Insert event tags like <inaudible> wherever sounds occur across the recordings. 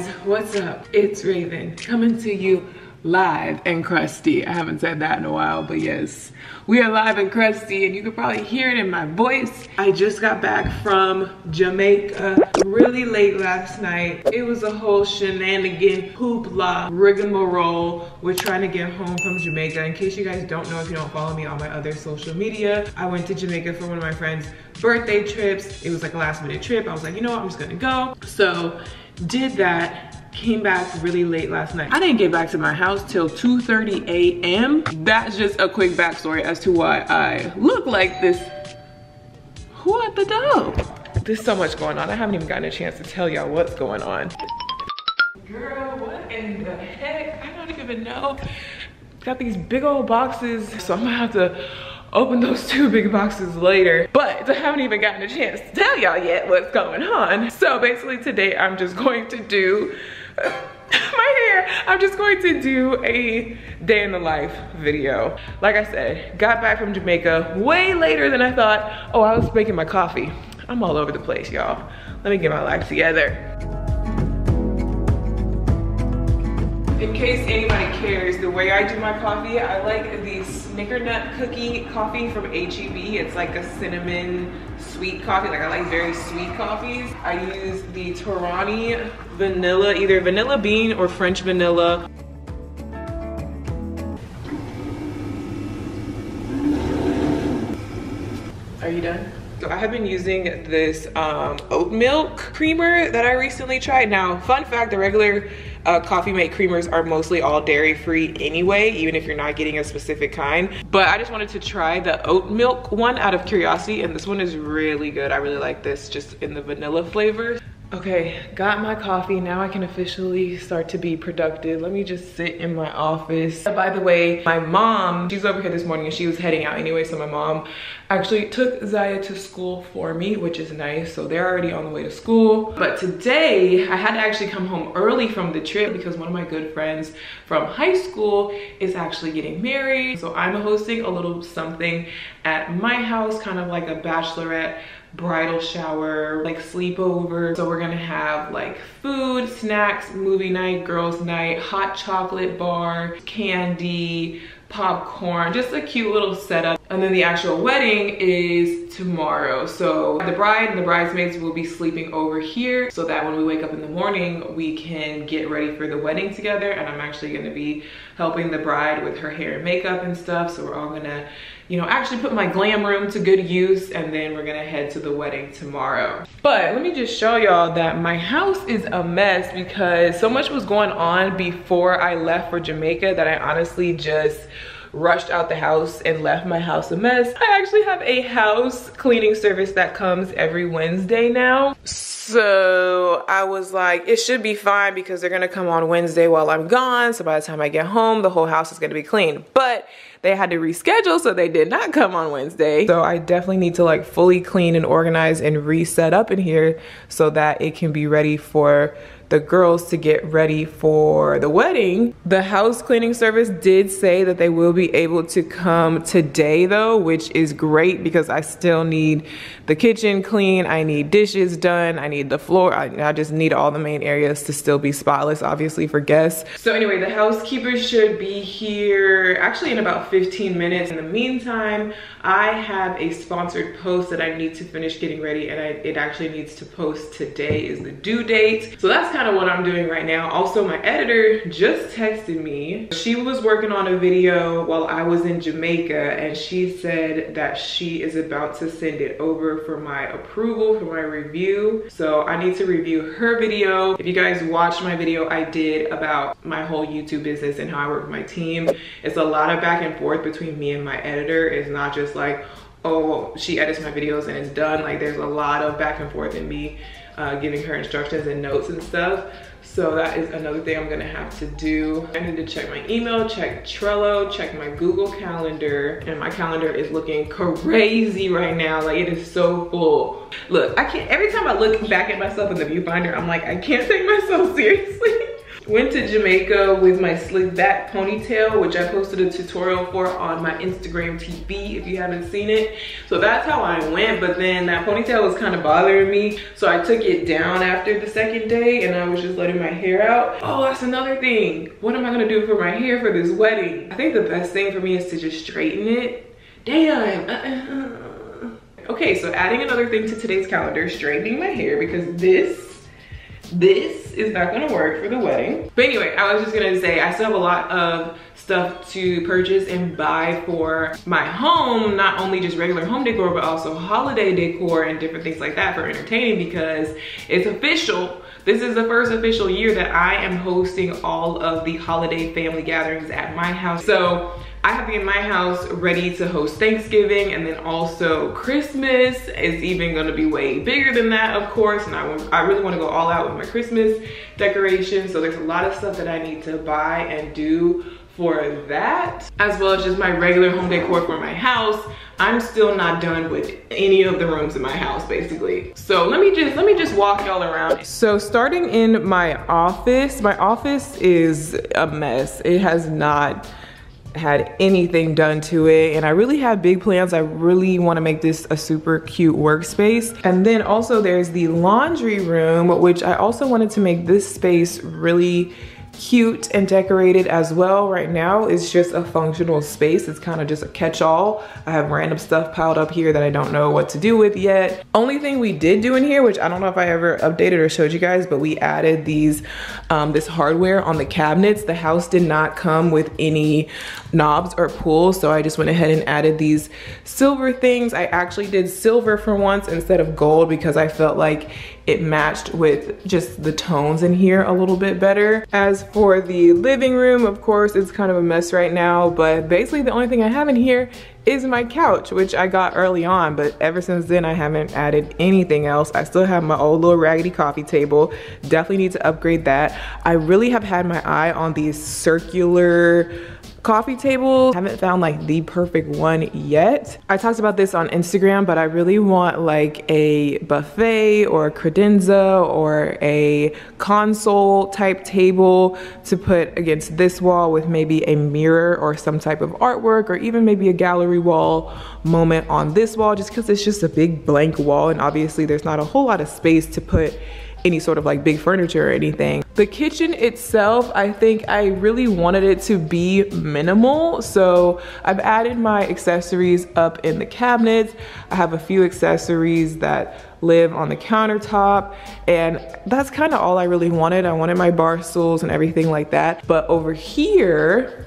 guys, what's up? It's Raven coming to you live and crusty. I haven't said that in a while, but yes, we are live and crusty and you can probably hear it in my voice. I just got back from Jamaica really late last night. It was a whole shenanigan, hoopla, rigmarole. We're trying to get home from Jamaica. In case you guys don't know, if you don't follow me on my other social media, I went to Jamaica for one of my friend's birthday trips. It was like a last minute trip. I was like, you know what, I'm just gonna go. So did that came back really late last night. I didn't get back to my house till 2.30 a.m. That's just a quick backstory as to why I look like this. Who at the door? There's so much going on. I haven't even gotten a chance to tell y'all what's going on. Girl, what in the heck? I don't even know. Got these big old boxes, so I'm gonna have to open those two big boxes later. But I haven't even gotten a chance to tell y'all yet what's going on. So basically today I'm just going to do <laughs> my hair. I'm just going to do a day in the life video. Like I said, got back from Jamaica way later than I thought. Oh, I was making my coffee. I'm all over the place, y'all. Let me get my life together. In case anybody cares, the way I do my coffee, I like the Snickernut cookie coffee from HEB. It's like a cinnamon sweet coffee. Like I like very sweet coffees. I use the Torani vanilla, either vanilla bean or French vanilla. Are you done? So I have been using this um, oat milk creamer that I recently tried. Now, fun fact, the regular uh, Coffee Mate creamers are mostly all dairy free anyway, even if you're not getting a specific kind. But I just wanted to try the oat milk one out of curiosity and this one is really good. I really like this just in the vanilla flavor. Okay, got my coffee. Now I can officially start to be productive. Let me just sit in my office. By the way, my mom, she's over here this morning and she was heading out anyway. So my mom actually took Ziya to school for me, which is nice. So they're already on the way to school. But today I had to actually come home early from the trip because one of my good friends from high school is actually getting married. So I'm hosting a little something at my house, kind of like a bachelorette bridal shower, like sleepover. So we're gonna have like food, snacks, movie night, girls night, hot chocolate bar, candy, popcorn, just a cute little setup. And then the actual wedding is tomorrow. So the bride and the bridesmaids will be sleeping over here so that when we wake up in the morning, we can get ready for the wedding together. And I'm actually gonna be helping the bride with her hair and makeup and stuff. So we're all gonna, you know, actually put my glam room to good use and then we're gonna head to the wedding tomorrow. But let me just show y'all that my house is a mess because so much was going on before I left for Jamaica that I honestly just rushed out the house and left my house a mess. I actually have a house cleaning service that comes every Wednesday now. So I was like, it should be fine because they're gonna come on Wednesday while I'm gone. So by the time I get home, the whole house is gonna be clean. But they had to reschedule, so they did not come on Wednesday. So I definitely need to like fully clean and organize and reset up in here so that it can be ready for the girls to get ready for the wedding. The house cleaning service did say that they will be able to come today though, which is great because I still need the kitchen clean, I need dishes done, I need the floor, I, I just need all the main areas to still be spotless, obviously for guests. So anyway, the housekeeper should be here actually in about 15 minutes. In the meantime, I have a sponsored post that I need to finish getting ready and I, it actually needs to post today is the due date. So that's kind of what I'm doing right now. Also, my editor just texted me. She was working on a video while I was in Jamaica and she said that she is about to send it over for my approval, for my review. So I need to review her video. If you guys watched my video I did about my whole YouTube business and how I work with my team, it's a lot of back and forth between me and my editor. It's not just like, oh, she edits my videos and it's done. Like there's a lot of back and forth in me uh, giving her instructions and notes and stuff. So that is another thing I'm gonna have to do. I need to check my email, check Trello, check my Google Calendar, and my calendar is looking crazy right now. Like it is so full. Look, I can't, every time I look back at myself in the viewfinder, I'm like, I can't take myself <laughs> seriously. Went to Jamaica with my slick back ponytail, which I posted a tutorial for on my Instagram TV if you haven't seen it. So that's how I went, but then that ponytail was kind of bothering me. So I took it down after the second day and I was just letting my hair out. Oh, that's another thing. What am I gonna do for my hair for this wedding? I think the best thing for me is to just straighten it. Damn. Uh, uh, uh. Okay, so adding another thing to today's calendar, straightening my hair because this, this is not gonna work for the wedding. But anyway, I was just gonna say, I still have a lot of stuff to purchase and buy for my home, not only just regular home decor, but also holiday decor and different things like that for entertaining because it's official. This is the first official year that I am hosting all of the holiday family gatherings at my house. So I have get my house ready to host Thanksgiving and then also Christmas is even gonna be way bigger than that, of course. And I, I really wanna go all out with my Christmas decorations. So there's a lot of stuff that I need to buy and do for that, as well as just my regular home decor for my house. I'm still not done with any of the rooms in my house, basically. So let me just, let me just walk y'all around. So starting in my office, my office is a mess. It has not had anything done to it and I really have big plans. I really want to make this a super cute workspace. And then also there's the laundry room, which I also wanted to make this space really cute and decorated as well. Right now it's just a functional space. It's kind of just a catch-all. I have random stuff piled up here that I don't know what to do with yet. Only thing we did do in here, which I don't know if I ever updated or showed you guys, but we added these, um, this hardware on the cabinets. The house did not come with any knobs or pulls, so I just went ahead and added these silver things. I actually did silver for once instead of gold because I felt like it matched with just the tones in here a little bit better. As for the living room, of course, it's kind of a mess right now, but basically the only thing I have in here is my couch, which I got early on, but ever since then I haven't added anything else. I still have my old little raggedy coffee table. Definitely need to upgrade that. I really have had my eye on these circular coffee table. Haven't found like the perfect one yet. I talked about this on Instagram, but I really want like a buffet or a credenza or a console type table to put against this wall with maybe a mirror or some type of artwork or even maybe a gallery wall moment on this wall just because it's just a big blank wall and obviously there's not a whole lot of space to put any sort of like big furniture or anything. The kitchen itself, I think I really wanted it to be minimal. So I've added my accessories up in the cabinets. I have a few accessories that live on the countertop and that's kind of all I really wanted. I wanted my bar stools and everything like that. But over here,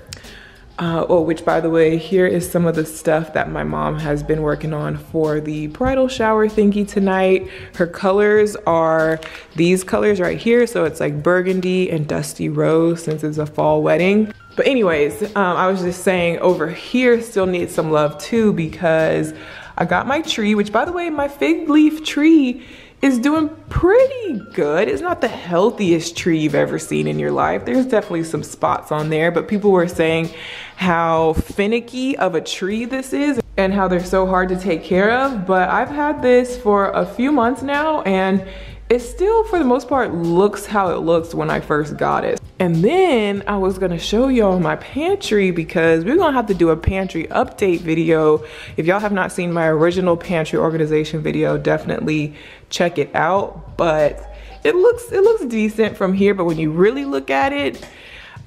uh, oh, which by the way, here is some of the stuff that my mom has been working on for the bridal shower thingy tonight. Her colors are these colors right here. So it's like burgundy and dusty rose since it's a fall wedding. But anyways, um, I was just saying over here still needs some love too because I got my tree, which by the way, my fig leaf tree is doing pretty good. It's not the healthiest tree you've ever seen in your life. There's definitely some spots on there, but people were saying how finicky of a tree this is and how they're so hard to take care of. But I've had this for a few months now and it still, for the most part, looks how it looks when I first got it. And then I was gonna show y'all my pantry because we're gonna have to do a pantry update video. If y'all have not seen my original pantry organization video, definitely check it out. But it looks, it looks decent from here, but when you really look at it,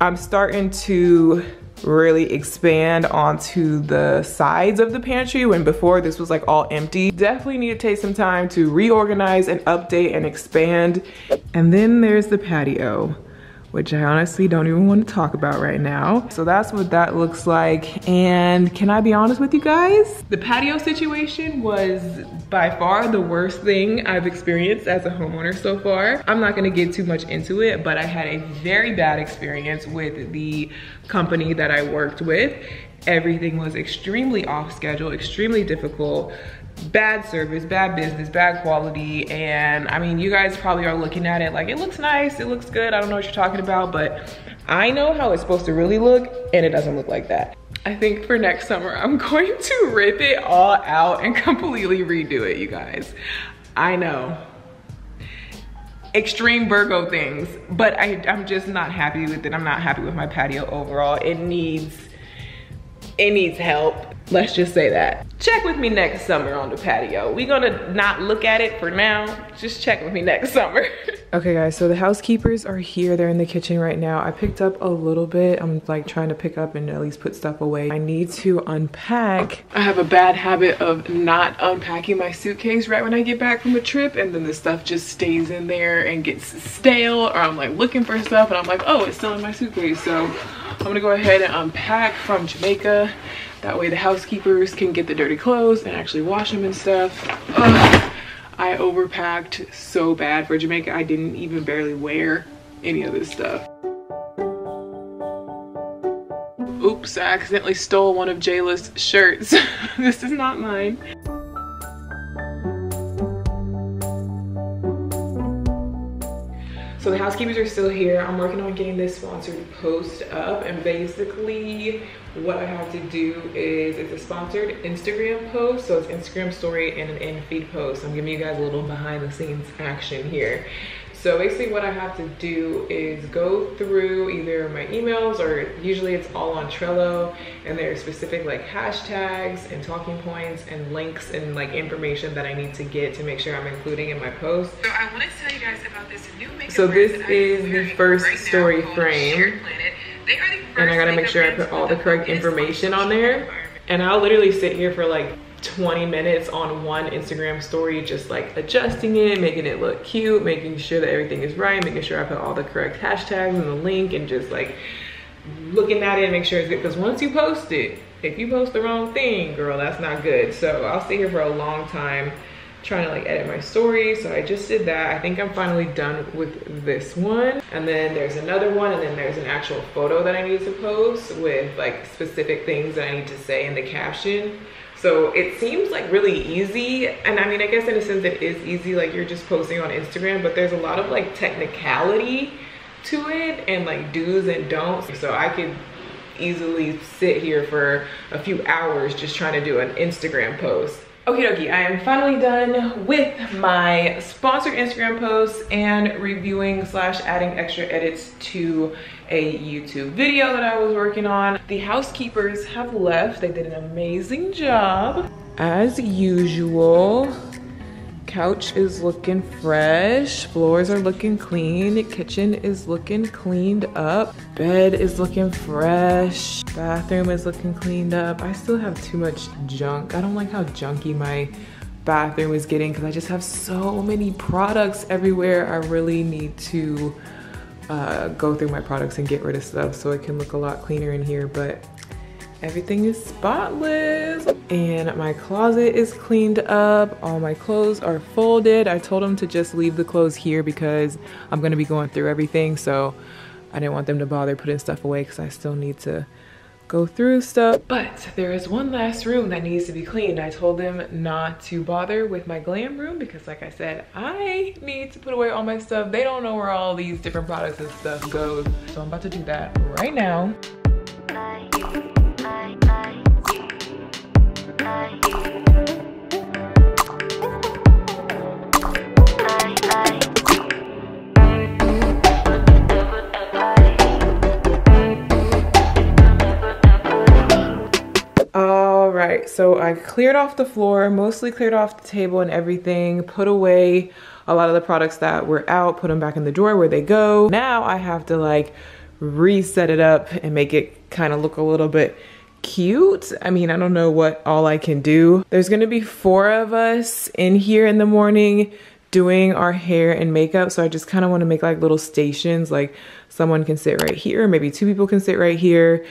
I'm starting to really expand onto the sides of the pantry when before this was like all empty. Definitely need to take some time to reorganize and update and expand. And then there's the patio which I honestly don't even want to talk about right now. So that's what that looks like. And can I be honest with you guys? The patio situation was by far the worst thing I've experienced as a homeowner so far. I'm not gonna get too much into it, but I had a very bad experience with the company that I worked with. Everything was extremely off schedule, extremely difficult bad service, bad business, bad quality. And I mean, you guys probably are looking at it like it looks nice, it looks good. I don't know what you're talking about, but I know how it's supposed to really look and it doesn't look like that. I think for next summer, I'm <laughs> going to rip it all out and completely redo it, you guys. I know. extreme Virgo things, but I, I'm just not happy with it. I'm not happy with my patio overall. It needs, it needs help. Let's just say that. Check with me next summer on the patio. we gonna not look at it for now. Just check with me next summer. <laughs> okay guys, so the housekeepers are here. They're in the kitchen right now. I picked up a little bit. I'm like trying to pick up and at least put stuff away. I need to unpack. I have a bad habit of not unpacking my suitcase right when I get back from a trip and then the stuff just stays in there and gets stale or I'm like looking for stuff and I'm like, oh, it's still in my suitcase. So I'm gonna go ahead and unpack from Jamaica. That way the housekeepers can get the dirty clothes and actually wash them and stuff. Ugh, <sighs> I overpacked so bad for Jamaica. I didn't even barely wear any of this stuff. Oops, I accidentally stole one of Jayla's shirts. <laughs> this is not mine. So the housekeepers are still here. I'm working on getting this sponsored post up and basically what I have to do is it's a sponsored Instagram post. So it's Instagram story and an in feed post. I'm giving you guys a little behind the scenes action here. So basically what I have to do is go through either my emails or usually it's all on Trello and there are specific like hashtags and talking points and links and like information that I need to get to make sure I'm including in my post. So I want to tell you guys about this new makeup So this is the first right story frame. And I gotta make sure I put all the correct information on there. And I'll literally sit here for like 20 minutes on one Instagram story, just like adjusting it, making it look cute, making sure that everything is right, making sure I put all the correct hashtags and the link and just like looking at it and make sure it's good. Because once you post it, if you post the wrong thing, girl, that's not good. So I'll stay here for a long time trying to like edit my story. So I just did that. I think I'm finally done with this one. And then there's another one and then there's an actual photo that I need to post with like specific things that I need to say in the caption. So it seems like really easy. And I mean, I guess in a sense it is easy, like you're just posting on Instagram, but there's a lot of like technicality to it and like do's and don'ts. So I could easily sit here for a few hours just trying to do an Instagram post. Okay, dokie, I am finally done with my sponsored Instagram posts and reviewing slash adding extra edits to a YouTube video that I was working on. The housekeepers have left. They did an amazing job. As usual, couch is looking fresh. Floors are looking clean. Kitchen is looking cleaned up. Bed is looking fresh. Bathroom is looking cleaned up. I still have too much junk. I don't like how junky my bathroom is getting because I just have so many products everywhere. I really need to uh, go through my products and get rid of stuff so it can look a lot cleaner in here. But Everything is spotless. And my closet is cleaned up. All my clothes are folded. I told them to just leave the clothes here because I'm gonna be going through everything. So I didn't want them to bother putting stuff away because I still need to go through stuff. But there is one last room that needs to be cleaned. I told them not to bother with my glam room because like I said, I need to put away all my stuff. They don't know where all these different products and stuff go. So I'm about to do that right now. So I cleared off the floor, mostly cleared off the table and everything, put away a lot of the products that were out, put them back in the drawer where they go. Now I have to like reset it up and make it kind of look a little bit cute. I mean, I don't know what all I can do. There's gonna be four of us in here in the morning doing our hair and makeup. So I just kind of want to make like little stations, like someone can sit right here, maybe two people can sit right here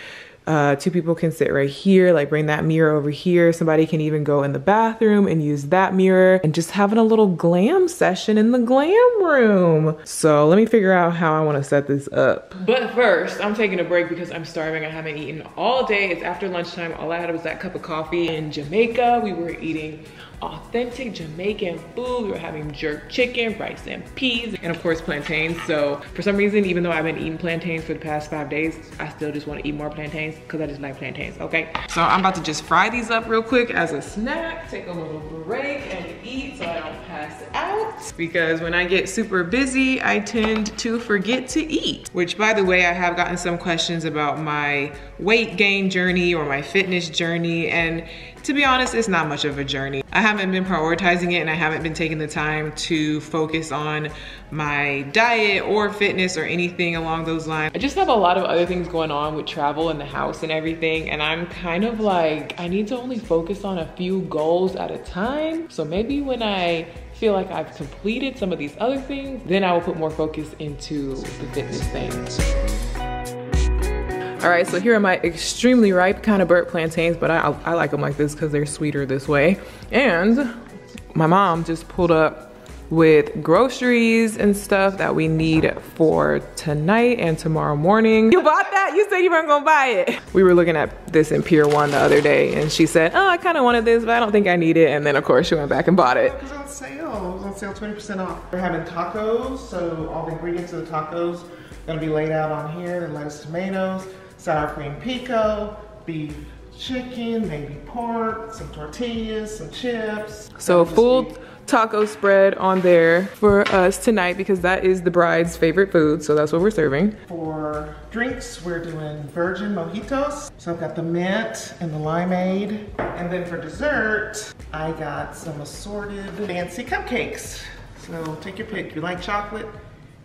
uh, two people can sit right here, like bring that mirror over here. Somebody can even go in the bathroom and use that mirror and just having a little glam session in the glam room. So let me figure out how I wanna set this up. But first, I'm taking a break because I'm starving. I haven't eaten all day. It's after lunchtime. All I had was that cup of coffee in Jamaica. We were eating authentic Jamaican food. We were having jerk chicken, rice and peas, and of course plantains. So for some reason, even though I've been eating plantains for the past five days, I still just want to eat more plantains because I just like plantains, okay? So I'm about to just fry these up real quick as a snack, take a little break and eat so I don't pass out. Because when I get super busy, I tend to forget to eat. Which by the way, I have gotten some questions about my weight gain journey or my fitness journey. And to be honest, it's not much of a journey. I haven't been prioritizing it and I haven't been taking the time to focus on my diet or fitness or anything along those lines. I just have a lot of other things going on with travel and the house and everything. And I'm kind of like, I need to only focus on a few goals at a time. So maybe when I feel like I've completed some of these other things, then I will put more focus into the fitness things. All right, so here are my extremely ripe kind of burnt plantains, but I, I like them like this because they're sweeter this way. And my mom just pulled up with groceries and stuff that we need for tonight and tomorrow morning. You bought that? You said you weren't gonna buy it. We were looking at this in Pier 1 the other day and she said, oh, I kinda wanted this, but I don't think I need it. And then of course she went back and bought it. It was on sale, it was on sale 20% off. We're having tacos, so all the ingredients of the tacos are gonna be laid out on here, the lettuce, tomatoes, sour cream pico, beef chicken, maybe pork, some tortillas, some chips. So a full taco spread on there for us tonight because that is the bride's favorite food, so that's what we're serving. For drinks, we're doing virgin mojitos. So I've got the mint and the limeade. And then for dessert, I got some assorted fancy cupcakes. So take your pick. You like chocolate?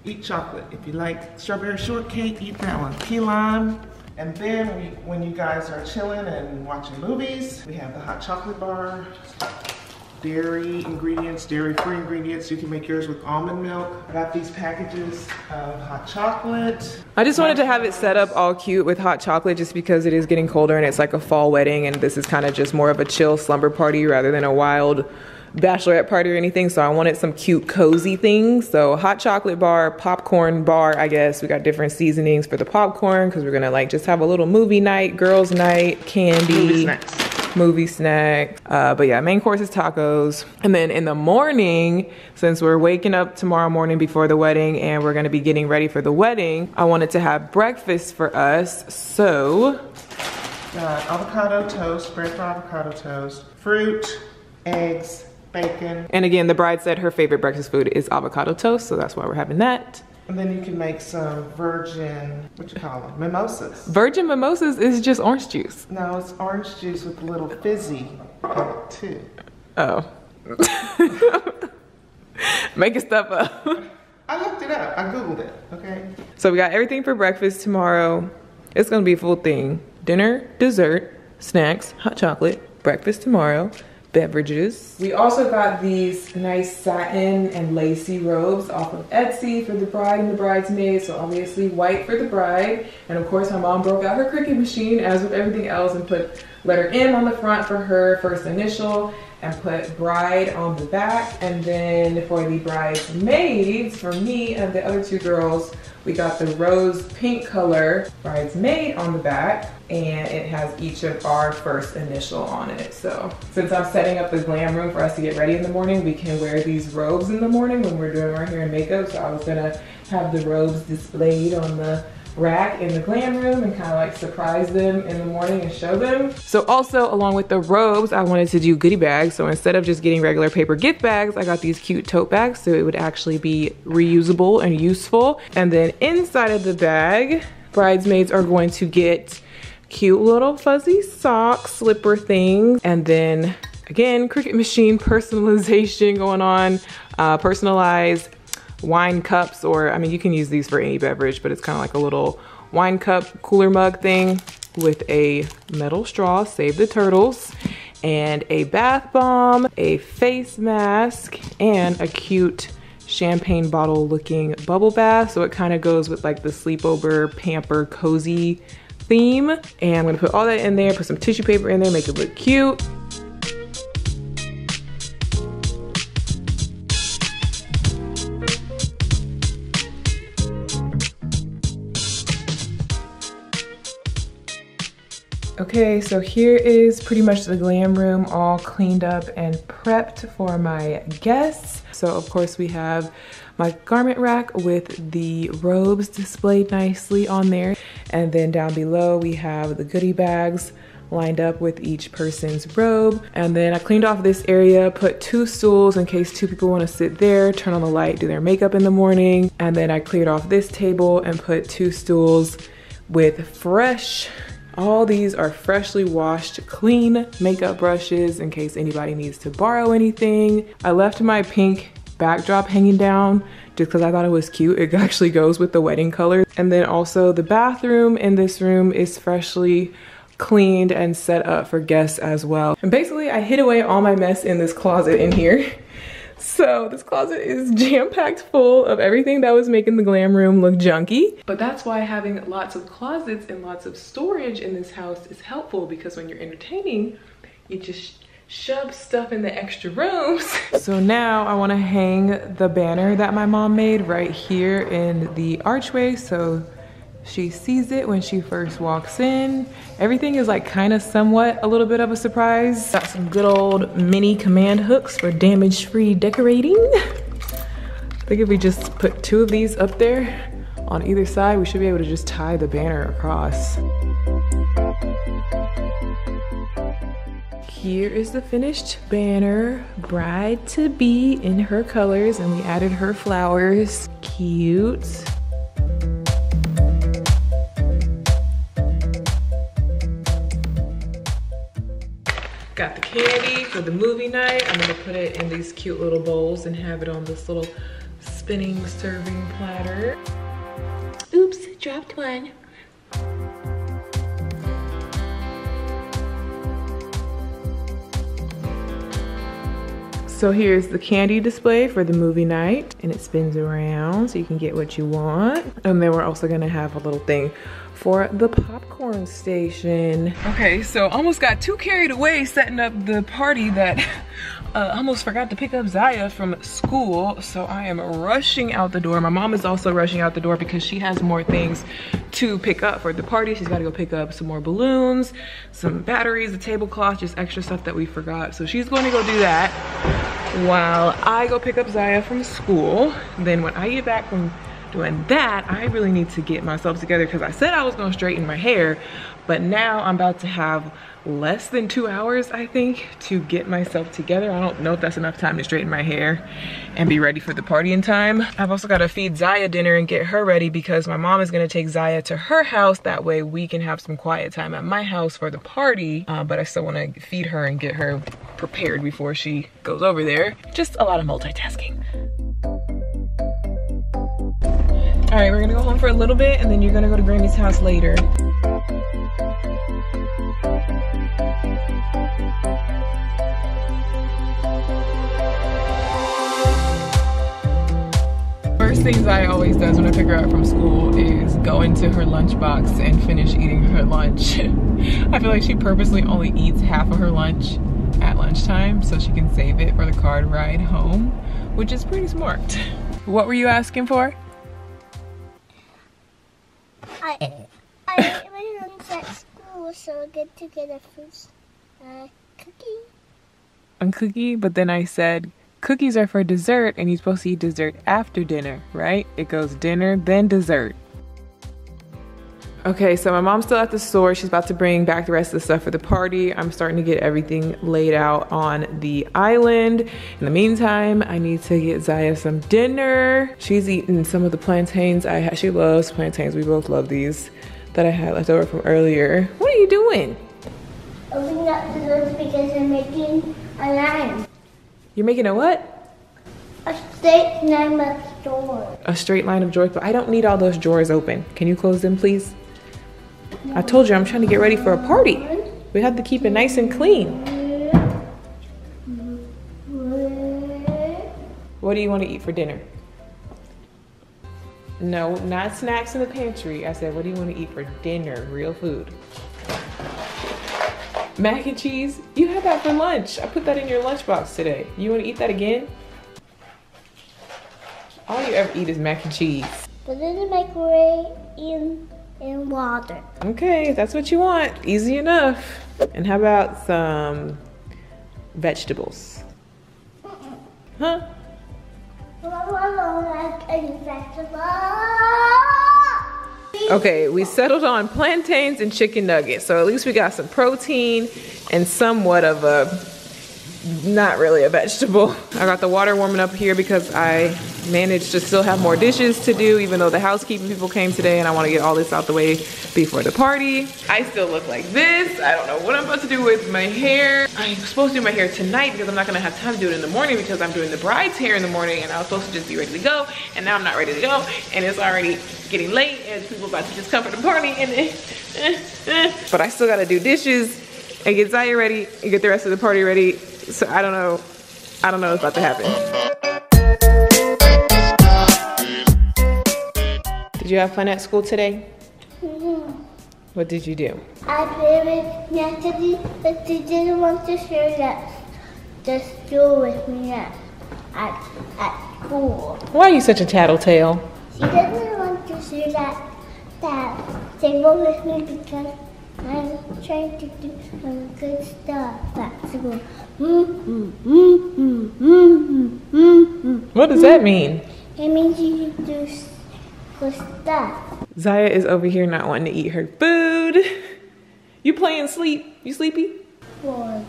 Eat chocolate. If you like strawberry shortcake, eat that one. Key lime, and then we, when you guys are chilling and watching movies, we have the hot chocolate bar, dairy ingredients, dairy-free ingredients. You can make yours with almond milk. I got these packages of hot chocolate. I just wanted to have it set up all cute with hot chocolate just because it is getting colder and it's like a fall wedding and this is kind of just more of a chill slumber party rather than a wild bachelorette party or anything. So I wanted some cute, cozy things. So hot chocolate bar, popcorn bar, I guess. We got different seasonings for the popcorn because we're gonna like just have a little movie night, girls night, candy. Movie snacks. Movie snack. Uh, but yeah, main course is tacos. And then in the morning, since we're waking up tomorrow morning before the wedding and we're gonna be getting ready for the wedding, I wanted to have breakfast for us. So. Got avocado toast, bread for avocado toast, fruit, eggs, bacon. And again, the bride said her favorite breakfast food is avocado toast, so that's why we're having that. And then you can make some virgin, what you call them, mimosas. Virgin mimosas is just orange juice. No, it's orange juice with a little fizzy too. Oh. <laughs> Making stuff up. I looked it up, I Googled it, okay? So we got everything for breakfast tomorrow. It's gonna be a full thing. Dinner, dessert, snacks, hot chocolate, breakfast tomorrow, beverages. We also got these nice satin and lacy robes off of Etsy for the bride and the bridesmaid. So obviously white for the bride. And of course my mom broke out her Cricut machine as with everything else and put letter M on the front for her first initial and put bride on the back. And then for the bridesmaids, for me and the other two girls, we got the rose pink color bridesmaid on the back and it has each of our first initial on it. So since I'm setting up the glam room for us to get ready in the morning, we can wear these robes in the morning when we're doing our hair and makeup. So I was gonna have the robes displayed on the rack in the glam room and kind of like surprise them in the morning and show them. So also along with the robes, I wanted to do goodie bags. So instead of just getting regular paper gift bags, I got these cute tote bags so it would actually be reusable and useful. And then inside of the bag, bridesmaids are going to get cute little fuzzy sock slipper things. And then again, Cricut Machine <laughs> personalization going on, uh, personalized wine cups or I mean you can use these for any beverage but it's kind of like a little wine cup cooler mug thing with a metal straw save the turtles and a bath bomb a face mask and a cute champagne bottle looking bubble bath. So it kind of goes with like the sleepover pamper cozy theme. And I'm gonna put all that in there put some tissue paper in there make it look cute Okay, so here is pretty much the glam room all cleaned up and prepped for my guests. So of course we have my garment rack with the robes displayed nicely on there. And then down below we have the goodie bags lined up with each person's robe. And then I cleaned off this area, put two stools in case two people wanna sit there, turn on the light, do their makeup in the morning. And then I cleared off this table and put two stools with fresh all these are freshly washed, clean makeup brushes in case anybody needs to borrow anything. I left my pink backdrop hanging down just because I thought it was cute. It <laughs> actually goes with the wedding color. And then also the bathroom in this room is freshly cleaned and set up for guests as well. And basically I hid away all my mess in this closet in here. <laughs> So this closet is jam-packed full of everything that was making the glam room look junky. But that's why having lots of closets and lots of storage in this house is helpful because when you're entertaining, you just shove stuff in the extra rooms. <laughs> So now I wanna hang the banner that my mom made right here in the archway. So she sees it when she first walks in. Everything is like kind of somewhat a little bit of a surprise. Got some good old mini command hooks for damage-free decorating. I think if we just put two of these up there on either side, we should be able to just tie the banner across. Here is the finished banner, bride to be in her colors, and we added her flowers. Cute. Got the candy for the movie night. I'm gonna put it in these cute little bowls and have it on this little spinning serving platter. Oops, dropped one. So here's the candy display for the movie night and it spins around so you can get what you want. And then we're also gonna have a little thing for the popcorn station. Okay, so almost got too carried away setting up the party that <laughs> uh, almost forgot to pick up Ziya from school. So I am rushing out the door. My mom is also rushing out the door because she has more things to pick up for the party. She's gotta go pick up some more balloons, some batteries, a tablecloth, just extra stuff that we forgot. So she's going to go do that while I go pick up Ziya from school. Then when I get back from doing that, I really need to get myself together because I said I was gonna straighten my hair, but now I'm about to have less than two hours, I think, to get myself together. I don't know if that's enough time to straighten my hair and be ready for the party in time. I've also gotta feed Ziya dinner and get her ready because my mom is gonna take Ziya to her house. That way we can have some quiet time at my house for the party, uh, but I still wanna feed her and get her prepared before she goes over there. Just a lot of multitasking. All right, we're gonna go home for a little bit and then you're gonna go to Grammy's house later. First things I always does when I pick her up from school is go into her lunchbox and finish eating her lunch. <laughs> I feel like she purposely only eats half of her lunch at lunchtime so she can save it for the car ride home, which is pretty smart. <laughs> What were you asking for? I, lunch at school, so I get to get a first uh, cookie. A cookie, but then I said cookies are for dessert and you're supposed to eat dessert after dinner, right? It goes dinner, then dessert. Okay, so my mom's still at the store. She's about to bring back the rest of the stuff for the party. I'm starting to get everything laid out on the island. In the meantime, I need to get Ziya some dinner. She's eating some of the plantains I had. She loves plantains. We both love these that I had left over from earlier. What are you doing? Opening up the doors because I'm making a line. You're making a what? A straight line of doors. A straight line of drawers, but I don't need all those drawers open. Can you close them, please? I told you I'm trying to get ready for a party. We have to keep it nice and clean. What do you want to eat for dinner? No, not snacks in the pantry. I said, what do you want to eat for dinner? Real food. Mac and cheese? You had that for lunch. I put that in your lunchbox today. You want to eat that again? All you ever eat is mac and cheese. Put it in the microwave in and water. Okay, that's what you want. Easy enough. And how about some vegetables? Huh? Okay, we settled on plantains and chicken nuggets. So at least we got some protein and somewhat of a, not really a vegetable. I got the water warming up here because I managed to still have more dishes to do even though the housekeeping people came today and I want to get all this out the way before the party. I still look like this. I don't know what I'm about to do with my hair. I'm supposed to do my hair tonight because I'm not gonna have time to do it in the morning because I'm doing the bride's hair in the morning and I was supposed to just be ready to go and now I'm not ready to go and it's already getting late and people about to just come for the party and eh, eh, eh. but I still gotta do dishes and get Ziya ready and get the rest of the party ready. So I don't know, I don't know what's about to happen. Did you have fun at school today? Mm-hmm. What did you do? I played with Natalie, but she didn't want to share that the stool with me at, at, at school. Why are you such a tattletale? She doesn't want to share that, that table with me because I'm trying to do some good stuff at school. Mm-hmm, mm-hmm, mm-hmm. What does that mean? It means you do good stuff. Ziya is over here not wanting to eat her food. You playing sleep? You sleepy? Bored,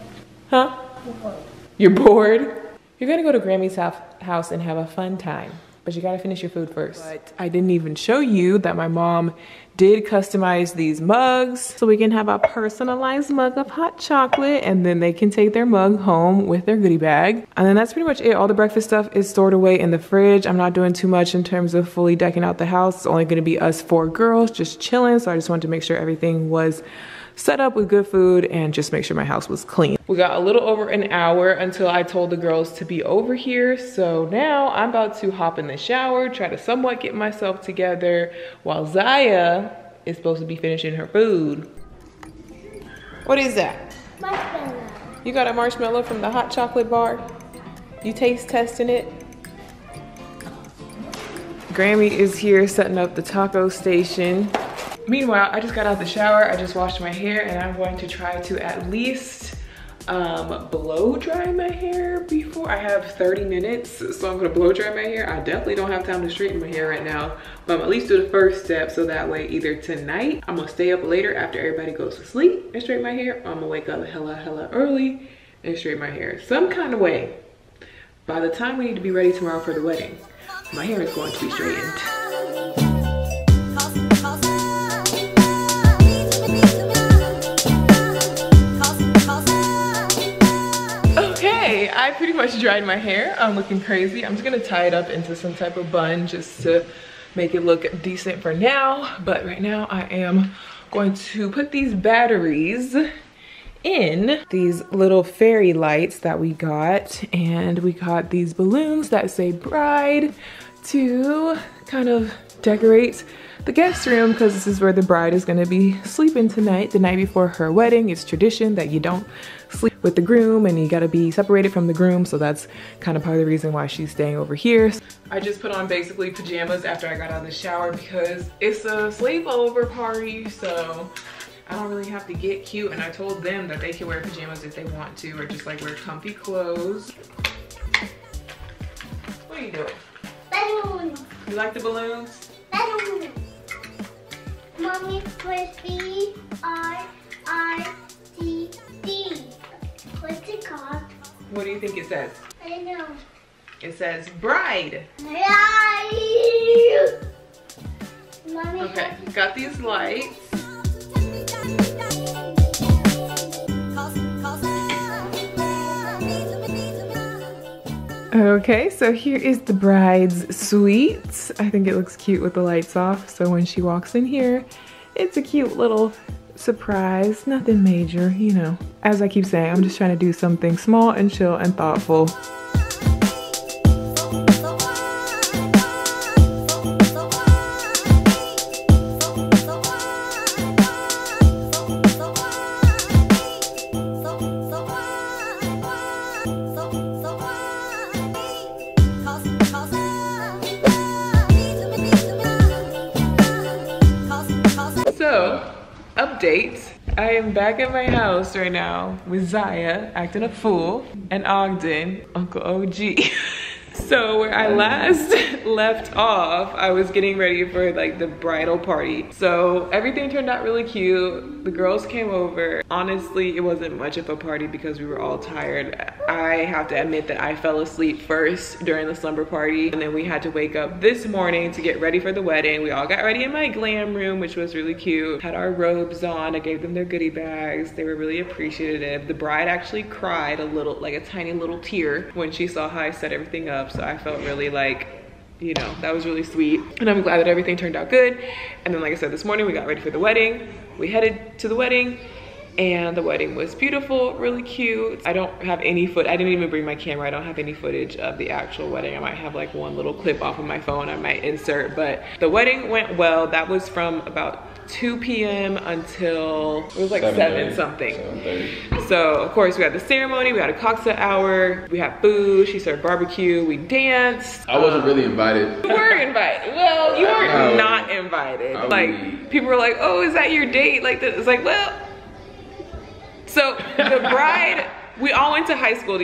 Huh? bored. You're bored? You're gonna go to Grammy's house and have a fun time, but you gotta finish your food first. But I didn't even show you that my mom did customize these mugs so we can have a personalized mug of hot chocolate and then they can take their mug home with their goodie bag. And then that's pretty much it. All the breakfast stuff is stored away in the fridge. I'm not doing too much in terms of fully decking out the house. It's only gonna be us four girls just chilling. So I just wanted to make sure everything was set up with good food and just make sure my house was clean. We got a little over an hour until I told the girls to be over here. So now I'm about to hop in the shower, try to somewhat get myself together while Ziya is supposed to be finishing her food. What is that? Marshmallow. You got a marshmallow from the hot chocolate bar? You taste testing it? Grammy is here setting up the taco station. Meanwhile, I just got out the shower. I just washed my hair and I'm going to try to at least um, blow dry my hair before I have 30 minutes. So I'm gonna blow dry my hair. I definitely don't have time to straighten my hair right now, but I'm at least do the first step so that way either tonight, I'm gonna stay up later after everybody goes to sleep and straighten my hair, or I'm gonna wake up hella, hella early and straighten my hair. Some kind of way. By the time we need to be ready tomorrow for the wedding, my hair is going to be straightened. I pretty much dried my hair. I'm looking crazy. I'm just gonna tie it up into some type of bun just to make it look decent for now. But right now I am going to put these batteries in these little fairy lights that we got. And we got these balloons that say bride to kind of decorate the guest room because this is where the bride is going to be sleeping tonight, the night before her wedding. It's tradition that you don't sleep with the groom and you got to be separated from the groom. So that's kind of part of the reason why she's staying over here. I just put on basically pajamas after I got out of the shower because it's a sleepover party. So I don't really have to get cute. And I told them that they can wear pajamas if they want to or just like wear comfy clothes. What are you doing? Balloons. You like the balloons? Balloons. Mommy, where's B R I D D? What's it called? What do you think it says? I don't know. It says bride. Right. Mommy, Okay, got these lights. Okay, so here is the bride's suite. I think it looks cute with the lights off. So when she walks in here, it's a cute little surprise. Nothing major, you know. As I keep saying, I'm just trying to do something small and chill and thoughtful. I am back at my house right now with Ziya acting a fool and Ogden, Uncle OG. <laughs> So where I last <laughs> left off, I was getting ready for like the bridal party. So everything turned out really cute. The girls came over. Honestly, it wasn't much of a party because we were all tired. I have to admit that I fell asleep first during the slumber party. And then we had to wake up this morning to get ready for the wedding. We all got ready in my glam room, which was really cute. Had our robes on. I gave them their goodie bags. They were really appreciative. The bride actually cried a little, like a tiny little tear when she saw how I set everything up up. So I felt really like, you know, that was really sweet. And I'm glad that everything turned out good. And then like I said, this morning we got ready for the wedding. We headed to the wedding and the wedding was beautiful, really cute. I don't have any foot, I didn't even bring my camera. I don't have any footage of the actual wedding. I might have like one little clip off of my phone I might insert, but the wedding went well. That was from about 2 p.m. until it was like 7 something. So of course we had the ceremony, we had a cocktail hour, we had food, she served barbecue, we danced. I wasn't really invited. You were invited. Well, you weren't not invited. like people were like, oh, is that your date? Like it's like, well, so the bride, we all went to high school.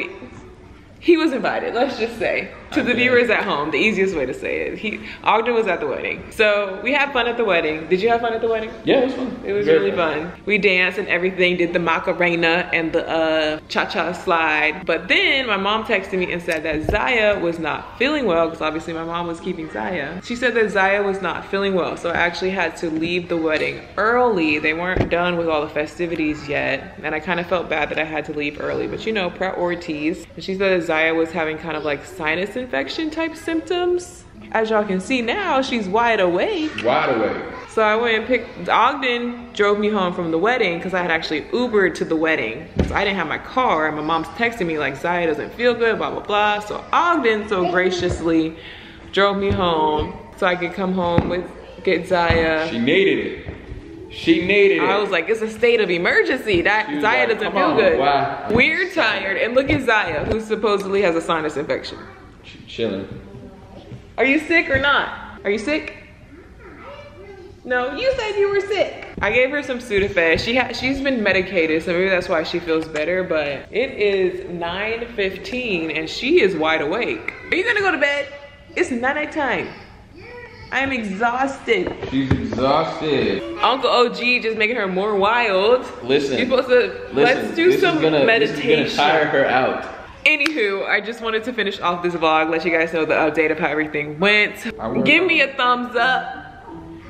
He was invited, let's just say. To the viewers at home, the easiest way to say it. He Ogden was at the wedding. So we had fun at the wedding. Did you have fun at the wedding? Yeah, it was fun. It was Very really fun. fun. We danced and everything, did the Macarena and the uh, cha-cha slide. But then my mom texted me and said that Ziya was not feeling well, because obviously my mom was keeping Ziya. She said that Ziya was not feeling well, so I actually had to leave the wedding early. They weren't done with all the festivities yet, and I kind of felt bad that I had to leave early, but you know, priorities. And she said Ziya was having kind of like sinus infection type symptoms. As y'all can see now, she's wide awake. Wide awake. So I went and picked, Ogden drove me home from the wedding because I had actually Ubered to the wedding. So I didn't have my car and my mom's texting me like, Ziya doesn't feel good, blah, blah, blah. So Ogden so graciously drove me home so I could come home with, get Ziya. She needed it. She needed it. I was like, it's a state of emergency. That Ziya like, doesn't feel on, good. Wow. We're tired. And look at Ziya, who supposedly has a sinus infection. Ch chilling. Are you sick or not? Are you sick? No, you said you were sick. I gave her some Sudafed. She ha she's been medicated, so maybe that's why she feels better, but it is 9.15 and she is wide awake. Are you gonna go to bed? It's night time. I am exhausted. She's exhausted. Uncle OG just making her more wild. Listen. You're supposed to, listen, let's do some gonna, meditation. This is gonna tire her out. Anywho, I just wanted to finish off this vlog, let you guys know the update of how everything went. Give me a thumbs up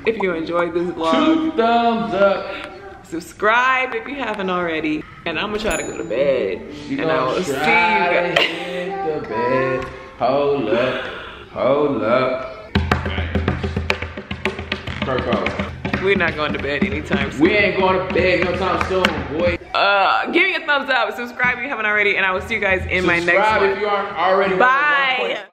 if you enjoyed this vlog. Two thumbs up. Subscribe if you haven't already. And I'm gonna try to go to bed. You and I will see you guys. The bed. Hold up. Hold up. We're not going to bed anytime soon. We ain't going to bed no time soon, boy. Uh, give me a thumbs up, subscribe if you haven't already, and I will see you guys in subscribe my next one. if you aren't already. Bye.